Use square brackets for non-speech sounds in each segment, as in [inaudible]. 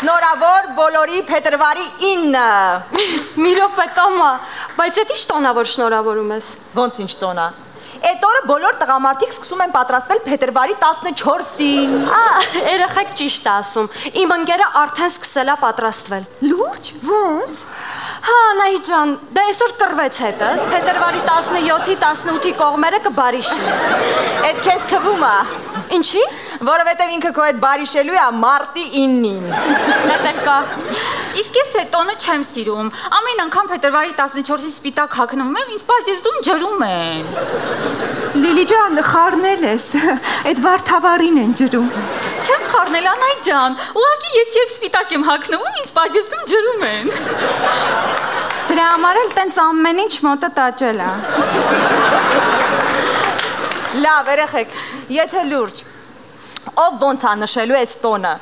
Սիրավոր բոլորի փետրվարի 9-ը։ Մի րոպե տոմա, բայց դա ի՞նչ տոնա որ շնորհավորում ես։ Ոնց ինչ տոնա։ Այդ օրը բոլոր տղամարդիկ սկսում են պատրաստվել փետրվարի 14-ին։ Ա, երեխեք ճիշտ է ասում։ Իմ ընկերը արդեն սկսել է պատրաստվել։ Լուրջ, ոնց։ Հա, Անահիտ ջան, դա այսօր կռվեց հետս, փետրվարի 17-ի 18-ի կողմերը կբարիշի։ Այդ քեզ թվում է, Ինչի։ որովհետև ինքը քո այդ բարիշելու է մարտի 9-ին։ Նետել կա։ Իսկ ես այդ տոնը չեմ սիրում։ Ամեն անգամ փետրվարի 14-ի սպիտակ հագնում եմ, ինձ պարզեցնում ջրում են։ Լիլի ջան, խառնել ես։ Այդ վարդավարին են ջրում։ Չեմ խառնել Անայ ջան։ Ուղղակի ես երբ սպիտակ եմ հագնում, ինձ պարզեցնում ջրում են։ Դրա համար էլ տենց ամեն ինչ մոտը տաճել է։ Լավ, երեխեք, եթե լուրջ, ով ոնց է նշելու այս տոնը։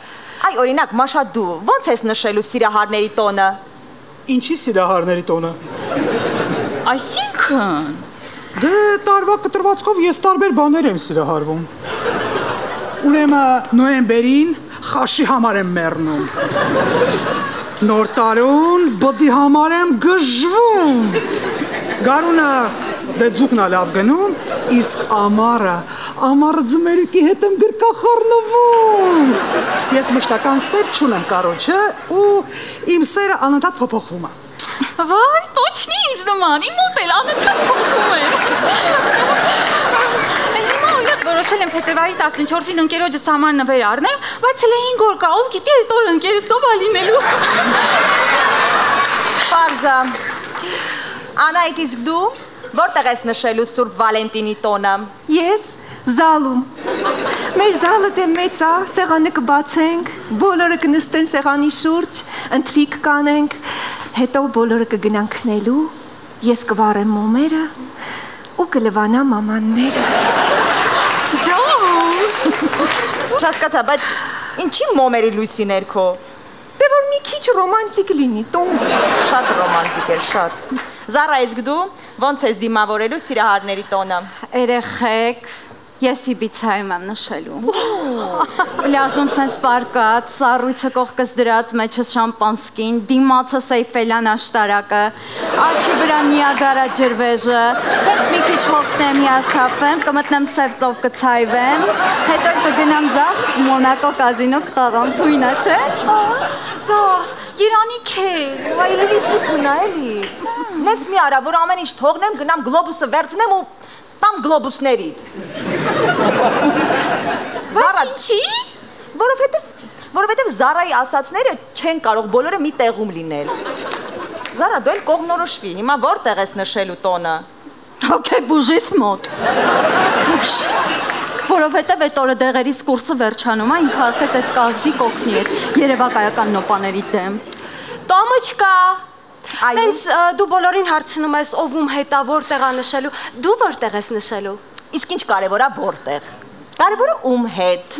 Այ օրինակ, Մաշա դու, ոնց ես նշելու սիրահարների տոնը։ Ինչի սիրահարների տոնը։ Այսինքն Դե տարվա կտրվածքով ես տարբեր բաներ եմ սիրահարվում։ Ուրեմն նոյեմբերին խաշի համար եմ մեռնում։ Նոր տարուն բդի համար եմ գժվում։ Գարունը դե ձուկնա լավ գնում, իսկ ամառը ամառը ձմերուկի հետ եմ գրկախառնվում։ Ես մշտական սեր չունեմ կարոջը ու իմ սերը անընդհատ փոփոխվում է։ Վայ, точно ինձ նման, իմ մոտ էլ անընդհատ փոխվում է։ Հիմա օրինակ որոշել եմ փետրվարի 14-ին ընկերոջս համար նվեր առնեմ, բայց հենց 5 օր կա, ով գիտի այդ օրը ընկերս ով է լինելու։ Պարզա։ Անայդ իսկ դու որտեղ ես նշելու Սուրբ Վալենտինի տոնը։ Ես զալում։ Մեր զալը դե մեծ է, սեղանը կբացենք, բոլորը կնստեն սեղանի շուրջ, ընթրիկ կանենք, հետո բոլորը կգնան քնելու, ես կվառեմ մոմերը ու կլվանա մամանները։ Չհասկացա, բայց ինչի մոմերի լույսի ներքո։ Դե որ մի քիչ ռոմանտիկ լինի, տոն։ Շատ ռոմանտիկ էր, շատ։ Զարա, իսկ դու ոնց ես դիմավորելու սիրահարների տոնը։ Երեխեք, ես Իբիցայում եմ նշելու։ Պլաժում sense պարկած, սառույցը կողքս դրած, մեջս շամպանսկին, դիմացը Սեյֆելյան աշտարակը, աչի վրա Նիագարա ջրվեժը, հենց մի քիչ հոգնեմ, հիասթափվեմ, կմտնեմ սև ծով կցայվեմ, հետո կգնամ ձախ Մոնակո կազինո կխաղամ, թույնա չէ։ Զար, Երանի քեզ։ Այ լի սուսունա էլի։ Նենց մի արա, որ ամեն ինչ թողնեմ, գնամ գլոբուսը վերցնեմ ու տամ գլոբուսներիդ։ Զարա, Ինչի։ որովհետև որովհետև Զարայի ասացները չեն կարող բոլորը մի տեղում լինել։ Զարա, դու էլ կողմնորոշվի։ Հիմա որտեղ ես նշելու տոնը։ Okay, բուժիս մոտ։ Որովհետև այդ օրը դեղերիս կուրսը վերջանում է, ինքը ասեց այդ կազդի կողքնի հետ երևակայական նոպաների դեմ։ Տոմոչկա, Այո։ Տենց ը, դու բոլորին հարցնում ես ով ում հետ է որտեղ է նշելու, դու որտեղ ես նշելու։ Իսկ ինչ կարևոր է որտեղ։ Կարևորը ում հետ։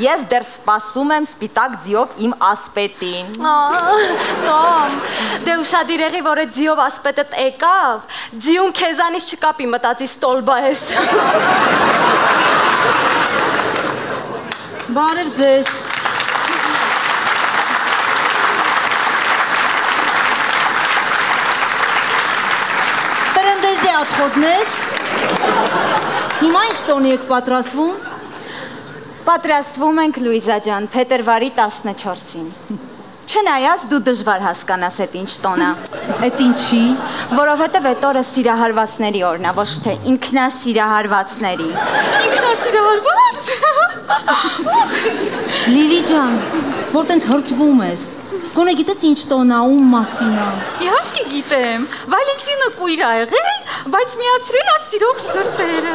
Ես դեռ սպասում եմ սպիտակ ձիով իմ ասպետին։ Տոմ, դե ուշադիր եղի, որ այդ ձիով ասպետդ եկավ, ձիուն քեզանից չկապի մտածի ստոլբա ես։ Բարև ձեզ։ Տրնդեզի ատխոտներ։ Հիմա ինչ տոնի եք պատրաստվում։ Պատրաստվում ենք Լուիզա ջան, փետրվարի 14-ին։ Չնայած դու դժվար հասկանաս այդ ինչ տոն է, Այդ ինչի։ որովհետև այդ օրը սիրահարվածների օրն է, ոչ թե ինքնասիրահարվածների։ Ինքնասիրահարված։ [laughs] Լիլի ջան, որ տենց հրճվում ես։ Գոնե գիտես ինչ տոն է, ում մասին է։ Իհարկե գիտեմ։ Վալենտինը կույր ա եղել, բայց միացրել ա սիրող սրտերը։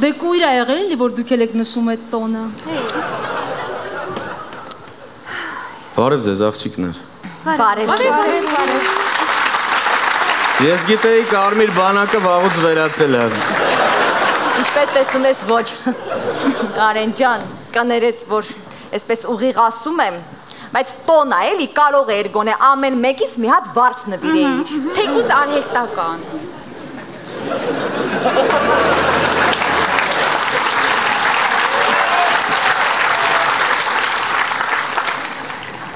Դե կույր ա եղել էլի, որ դուք եք նշում այդ տոնը։ Բարև ձեզ աղջիկներ։ Բարև։ Ես գիտեի Կարմիր բանակը վաղուց վերացել է։ Ինչպես տեսնում ես ոչ։ Կարեն ջան, կներես որ այսպես ուղիղ ասում եմ, բայց տոնա էլի կարող էր գոնե ամեն մեկից մի հատ վարդ նվիրեի։ Թեկուզ արհեստական։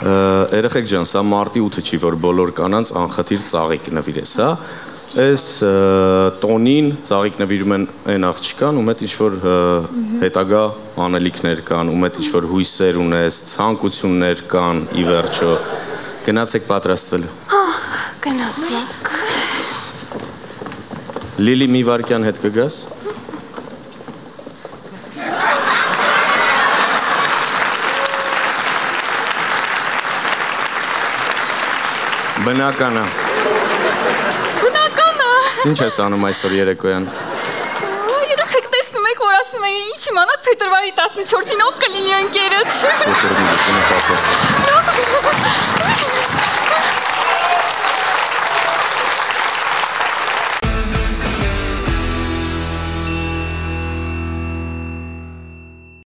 երեխեք ջան, սա մարտի 8-ը չի, որ բոլոր կանանց անխտիր ծաղիկ նվիրես, հա։ Այս տոնին ծաղիկ նվիրում են այն աղջկան, ում հետ ինչ որ հետագա անելիքներ կան, ում հետ ինչ որ հույսեր ունես, ցանկություններ կան, ի վերջո գնացեք պատրաստվելու։ Գնացեք։ Լիլի մի վարքյան հետ կգաս։ Բնական է։ Ինչ ես անում այսօր երեկոյան։ Երեխեք տեսնում եք, որ ասում էին, ինչ իմանաք փետրվարի 14-ին ով կլինի ընկերդ։ դեպքում պատրաստ։